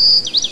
あ!